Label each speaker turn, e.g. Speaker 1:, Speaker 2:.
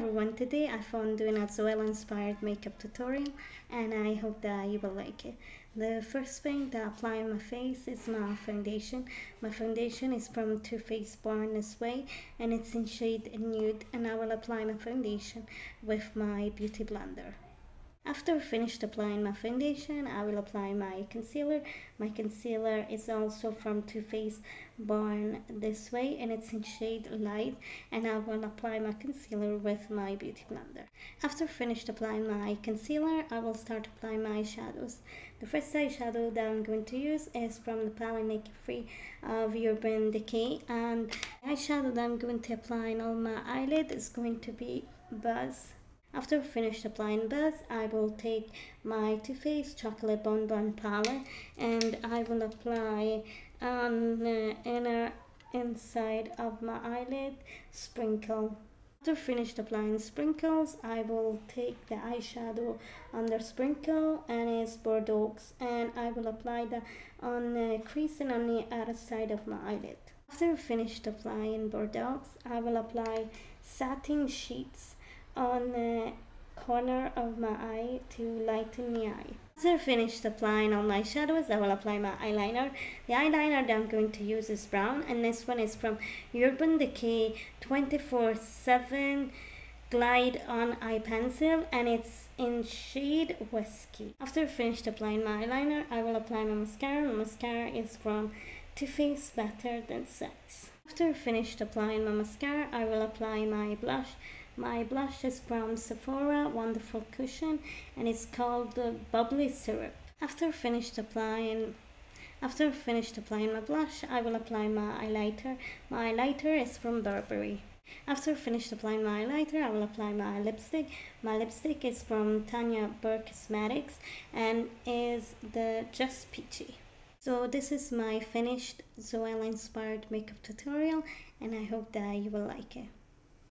Speaker 1: everyone, today I found doing a Zoella inspired makeup tutorial and I hope that you will like it. The first thing that I apply on my face is my foundation. My foundation is from Too Faced Born This Way and it's in shade nude and I will apply my foundation with my beauty blender. After finished applying my foundation, I will apply my concealer. My concealer is also from Too Faced Born This Way and it's in shade light and I will apply my concealer with my beauty blender. After finished applying my concealer, I will start applying my shadows. The first eyeshadow that I'm going to use is from the palette Naked Free of Urban Decay and the eyeshadow that I'm going to apply on my eyelid is going to be Buzz after finished applying Buzz, I will take my Too Faced Chocolate Bon Bon palette and I will apply on the inner inside of my eyelid sprinkle. After finished applying sprinkles, I will take the eyeshadow under sprinkle and it's Bordeaux and I will apply that on uh, the crease and on the other side of my eyelid. After finished applying Bordeaux, I will apply satin sheets on the corner of my eye to lighten the eye. After I finished applying all my shadows, I will apply my eyeliner. The eyeliner that I'm going to use is brown and this one is from Urban Decay 24-7 Glide On Eye Pencil and it's in shade Whiskey. After I finished applying my eyeliner, I will apply my mascara. My mascara is from Too Faced Better Than Sex. After I finished applying my mascara, I will apply my blush. My blush is from Sephora Wonderful Cushion and it's called the Bubbly Syrup. After finished applying after finished applying my blush, I will apply my highlighter. My highlighter is from Burberry. After finished applying my highlighter, I will apply my lipstick. My lipstick is from Tanya Burr Cosmetics and is the Just Peachy. So this is my finished Zoella inspired makeup tutorial and I hope that you will like it.